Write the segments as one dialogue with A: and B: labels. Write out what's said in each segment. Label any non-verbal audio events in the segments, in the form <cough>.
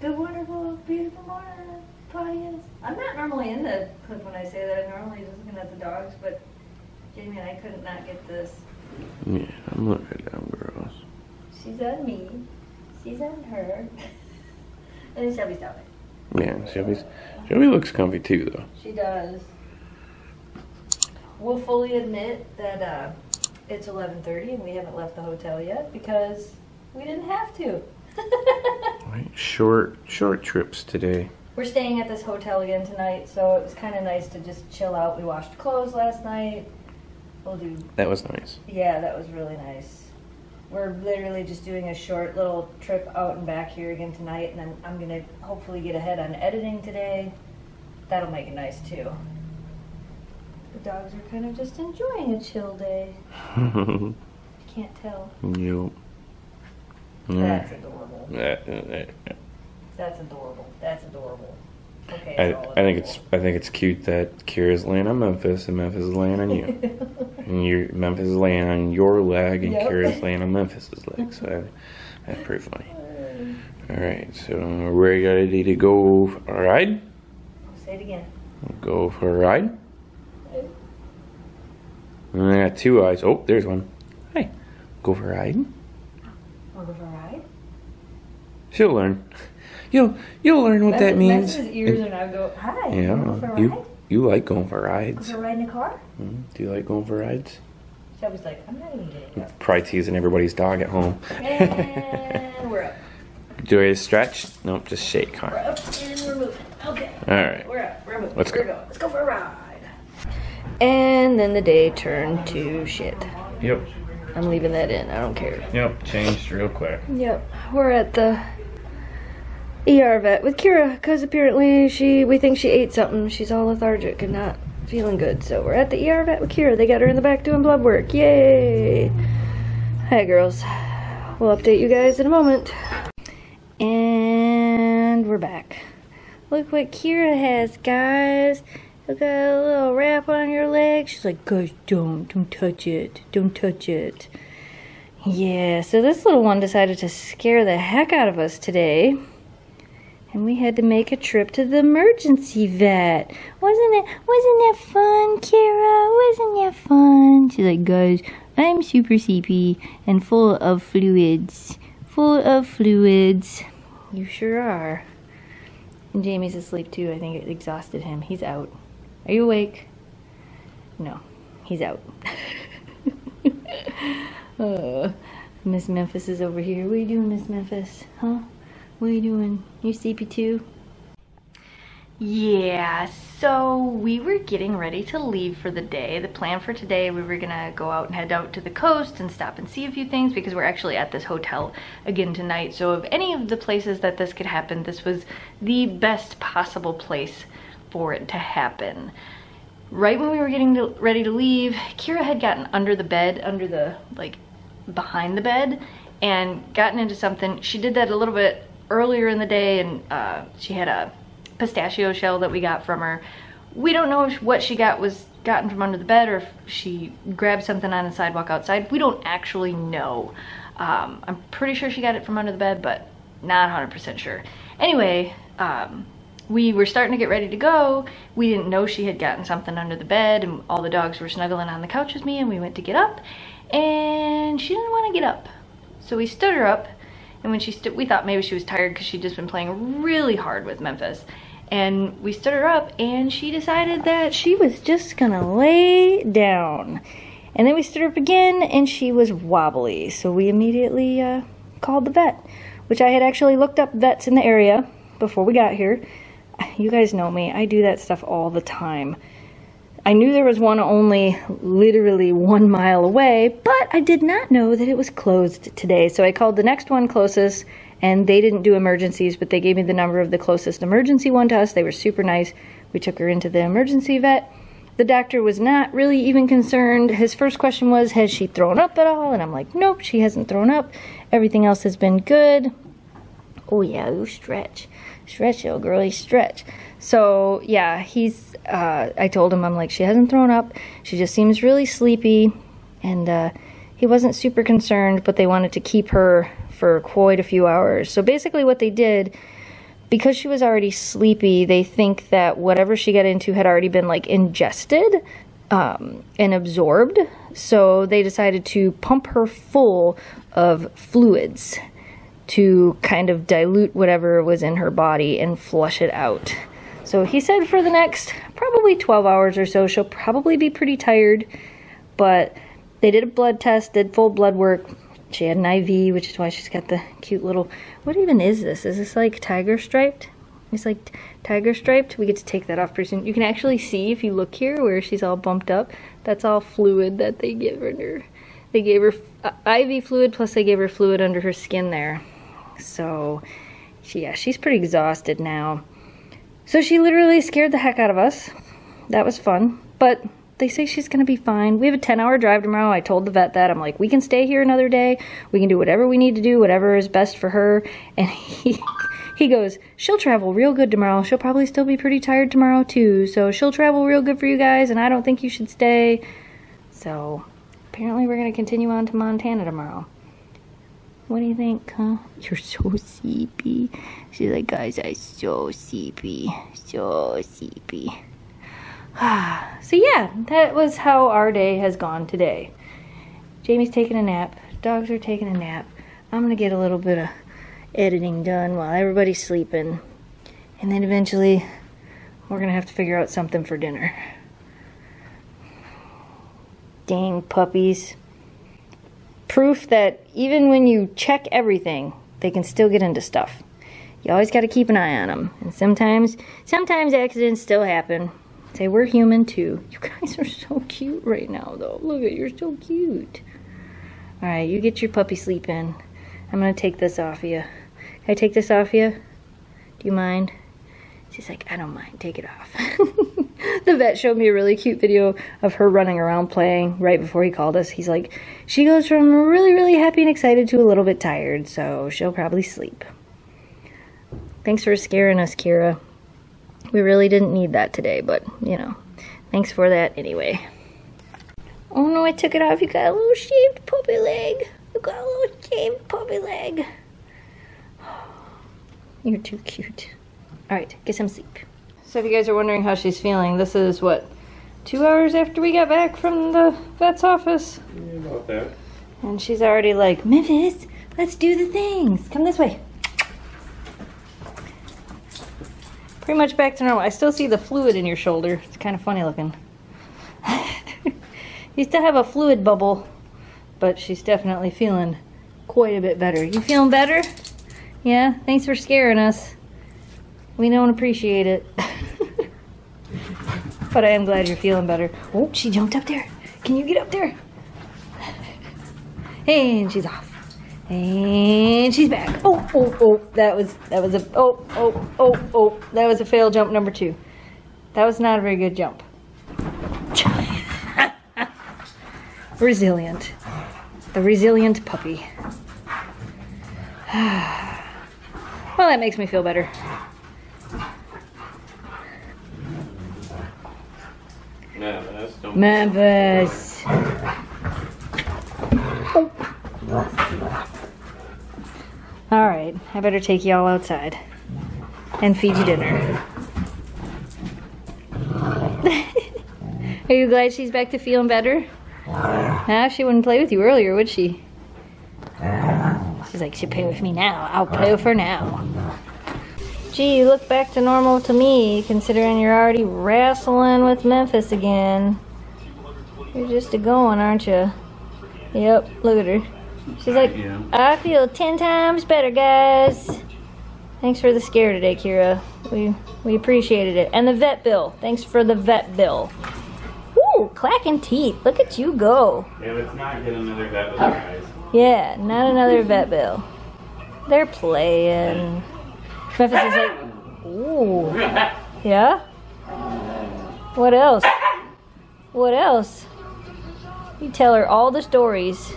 A: Good, wonderful, beautiful morning, pawdience. I'm not normally in the clip when I say that. I'm normally just looking at the dogs, but Jamie and I couldn't not get this.
B: Yeah, I'm looking at them girls.
A: She's on me. She's on her. <laughs> and Shelby's down there.
B: Yeah, Shelby's Shelby looks comfy too though.
A: She does. We'll fully admit that uh, it's 11:30 and we haven't left the hotel yet because we didn't have to.
B: Right, short short trips today.
A: We're staying at this hotel again tonight, so it was kind of nice to just chill out. We washed clothes last night. We'll do
B: That was nice.
A: Yeah, that was really nice. We're literally just doing a short little trip out and back here again tonight, and then I'm gonna hopefully get ahead on editing today. That'll make it nice too. The dogs are kind of just enjoying a chill day. <laughs>
B: yep.
A: Can't tell.
B: Yeah. Mm-hmm.
A: That's adorable. That's adorable. That's adorable. Okay.
B: I, I think it's. I think it's cute that Kira's laying on Memphis and Memphis is laying on you. <laughs> and you Memphis is laying on your leg and
A: Yep.
B: Kira's laying on Memphis's leg. So that, that's pretty funny. All right, so we're ready to go for a ride.
A: Say it again.
B: Go for a ride. And I got two eyes. Oh, there's one. Hi. Go for a ride.
A: Go for a ride?
B: She'll learn. You'll you'll learn what that means.
A: Memphis' ears are now go. Hi.
B: Yeah,
A: go for a
B: you you like going for
A: Go
B: rides.
A: for a ride in the car?
B: Hmm? Do you like going for rides?
A: Shelby's like, I'm not even getting up.
B: Probably teasing everybody's dog at home.
A: And we're up. <laughs>
B: Do I stretch? Nope, just shake,
A: We're up and we're moving. Okay.
B: All right.
A: We're up. We're moving.
B: Let's go.
A: Let's go for a ride. And then the day turned to shit.
B: Yep.
A: I'm leaving that in. I don't care.
B: Yep. Changed real quick.
A: Yep. We're at the ER vet with Kira because apparently she we think she ate something. She's all lethargic and not feeling good. So we're at the ER vet with Kira. They got her in the back doing blood work. Yay! Hi girls. We'll update you guys in a moment. And we're back. Look what Kira has, guys. Look at a little wrap on your leg. She's like, guys, don't, don't touch it. Don't touch it. Yeah, so this little one decided to scare the heck out of us today. And we had to make a trip to the emergency vet. Wasn't it wasn't that fun, Kara? Wasn't that fun? She's like, guys, I'm super sleepy and full of fluids. Full of fluids. You sure are. And Jamie's asleep too. I think it exhausted him. He's out. Are you awake? No, he's out. Uh, <laughs> Miss Memphis is over here. What are you doing, Miss Memphis? Huh? What are you doing? You sleepy too? Yeah, so we were getting ready to leave for the day. The plan for today, we were gonna go out and head out to the coast and stop and see a few things because we're actually at this hotel again tonight. So of any of the places that this could happen, this was the best possible place for it to happen. Right when we were getting to, ready to leave, Kira had gotten under the bed, under the, like, behind the bed, and gotten into something. She did that a little bit earlier in the day, and uh, she had a pistachio shell that we got from her. We don't know if what she got was gotten from under the bed or if she grabbed something on the sidewalk outside. We don't actually know. Um, I'm pretty sure she got it from under the bed, but not 100% sure. Anyway, um, we were starting to get ready to go. We didn't know she had gotten something under the bed and all the dogs were snuggling on the couch with me and we went to get up and she didn't want to get up. So we stood her up and when she stood, we thought maybe she was tired because she'd just been playing really hard with Memphis. And we stood her up and she decided that she was just gonna lay down. And then we stood her up again and she was wobbly. So we immediately uh, called the vet, which I had actually looked up vets in the area before we got here. You guys know me, I do that stuff all the time. I knew there was one only literally one mile away, but I did not know that it was closed today. So I called the next one closest, and they didn't do emergencies, but they gave me the number of the closest emergency one to us. They were super nice. We took her into the emergency vet. The doctor was not really even concerned. His first question was, Has she thrown up at all? And I'm like, Nope, she hasn't thrown up. Everything else has been good. Oh, yeah, you stretch. Stretch, little girlie, stretch. So, yeah, he's, uh, I told him, I'm like, she hasn't thrown up. She just seems really sleepy. And uh, he wasn't super concerned, but they wanted to keep her for quite a few hours. So, basically, what they did because she was already sleepy, they think that whatever she got into had already been like ingested um, and absorbed. So they decided to pump her full of fluids to kind of dilute whatever was in her body and flush it out. So he said for the next probably 12 hours or so, she'll probably be pretty tired. But they did a blood test, did full blood work. She had an IV, which is why she's got the cute little. What even is this? Is this like tiger striped? It's like tiger striped. We get to take that off pretty soon. You can actually see if you look here where she's all bumped up. That's all fluid that they give her. They gave her uh, IV fluid plus they gave her fluid under her skin there. So, she, yeah, she's pretty exhausted now. So she literally scared the heck out of us. That was fun. But they say she's going to be fine. We have a 10 hour drive tomorrow. I told the vet that. I'm like, we can stay here another day. We can do whatever we need to do, whatever is best for her. And <laughs> he, he goes, she'll travel real good tomorrow. She'll probably still be pretty tired tomorrow too. So she'll travel real good for you guys. And I don't think you should stay. So apparently we're going to continue on to Montana tomorrow. What do you think, huh? You're so sleepy. She's like, guys, I'm so sleepy. So sleepy. <sighs> so yeah, that was how our day has gone today. Jamie's taking a nap. Dogs are taking a nap. I'm gonna get a little bit of editing done while everybody's sleeping. And then eventually we're gonna have to figure out something for dinner. Dang puppies proof that even when you check everything, they can still get into stuff. You always got to keep an eye on them. And sometimes, sometimes accidents still happen. Say we're human too. <laughs> You guys are so cute right now, though. Look at you're so cute. All right, you get your puppy sleep in. I'm gonna take this off you. Can I take this off you? Do you mind? She's like, I don't mind. Take it off. <laughs> <laughs> the vet showed me a really cute video of her running around playing right before he called us. He's like, she goes from really, really happy and excited to a little bit tired, so she'll probably sleep. Thanks for scaring us, Kira. We really didn't need that today, but, you know, thanks for that anyway. Oh no, I took it off. You got a little shaved puppy leg. You got a little shaved puppy leg. <sighs> You're too cute. Alright, get some sleep. So if you guys are wondering how she's feeling, this is what, two hours after we got back from the vet's office?
B: Yeah, about that.
A: And she's already like, Memphis, let's do the things. Come this way. Pretty much back to normal. I still see the fluid in your shoulder. It's kind of funny looking. <laughs> you still have a fluid bubble, but she's definitely feeling quite a bit better. You feeling better? Yeah, thanks for scaring us. We don't appreciate it. <laughs> but I am glad you're feeling better. Oh, she jumped up there. Can you get up there? And she's off. And she's back. Oh, oh, oh. That was that was a oh, oh, oh, oh. That was a fail jump number two. That was not a very good jump. <laughs> resilient. The resilient puppy. <sighs> well, that makes me feel better.
B: Don't
A: Memphis. All right, I better take y'all outside and feed you dinner. <laughs> Are you glad she's back to feeling better? Nah, she wouldn't play with you earlier, would she? She's like, she'll play with me now. I'll play with her now. Gee, you look back to normal to me, considering you're already wrestling with Memphis again. You're just a going, aren't you? Yep, look at her. She's like, I feel ten times better, guys. Thanks for the scare today, Kira. We we appreciated it. And the vet bill. Thanks for the vet bill. Ooh, clacking teeth. Look at you go.
B: Yeah, let's not get another vet bill, guys.
A: Yeah, not another vet bill. They're playing. Memphis is like, ooh. Yeah? What else? What else? You tell her all the stories.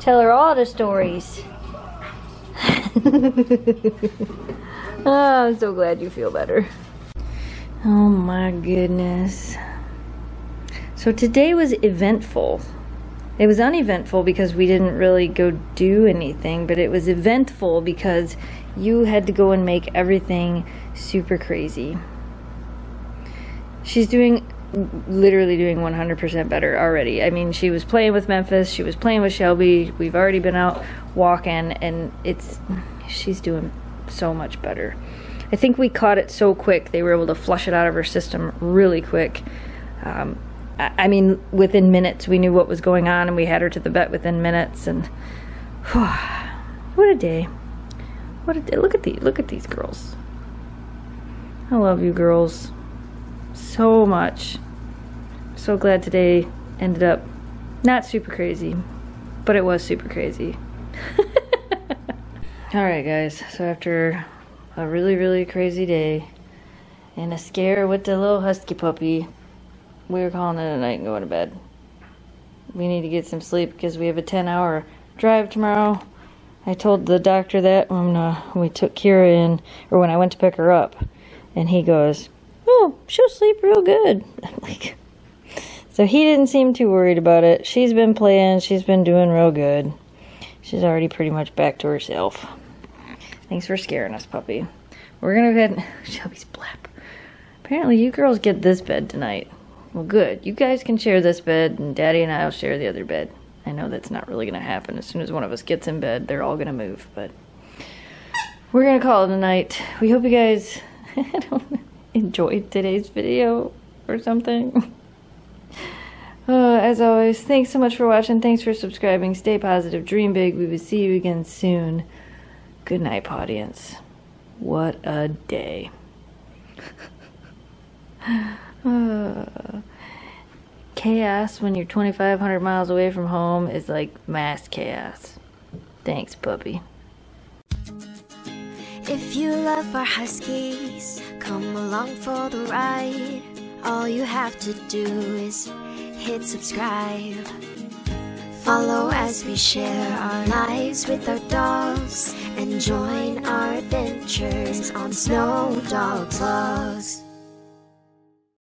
A: Tell her all the stories. <laughs> oh, I'm so glad you feel better. Oh my goodness. So today was eventful. It was uneventful because we didn't really go do anything, but it was eventful because you had to go and make everything super crazy. She's doing literally doing 100% better already. I mean, she was playing with Memphis, she was playing with Shelby. We've already been out walking and it's she's doing so much better. I think we caught it so quick. They were able to flush it out of her system really quick. Um, I, mean, within minutes, we knew what was going on, and we had her to the vet within minutes. And <sighs> whew, what a day! What a! Look at these! Look at these girls. I love you, girls, so much. So glad today ended up not super crazy, but it was super crazy. <laughs> All right, guys. So after a really, really crazy day and a scare with the little husky puppy, we were calling it a night and going to bed. We need to get some sleep because we have a 10 hour drive tomorrow. I told the doctor that when uh, we took Kira in, or when I went to pick her up, and he goes, "Oh, she'll sleep real good." <laughs> like, so he didn't seem too worried about it. She's been playing. She's been doing real good. She's already pretty much back to herself. Thanks for scaring us, puppy. We're gonna go ahead. <laughs> Shelby's blap. Apparently, you girls get this bed tonight. Well, good. You guys can share this bed, and Daddy and I will share the other bed. I know that's not really gonna happen. As soon as one of us gets in bed, they're all gonna move. But we're gonna call it a night. We hope you guys <laughs> enjoyed today's video or something. <laughs> Uh, as always, thanks so much for watching. Thanks for subscribing. Stay positive. Dream big. We will see you again soon. Good night, pawdience. What a day. <laughs> uh, chaos when you're 2,500 miles away from home is like mass chaos. Thanks, puppy.
C: If you love our huskies, come along for the ride. All you have to do is hit subscribe. Follow as we share our lives with our dogs and join our adventures on Snow Dog Vlogs.